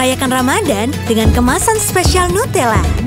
merayakan Ramadan dengan kemasan spesial Nutella.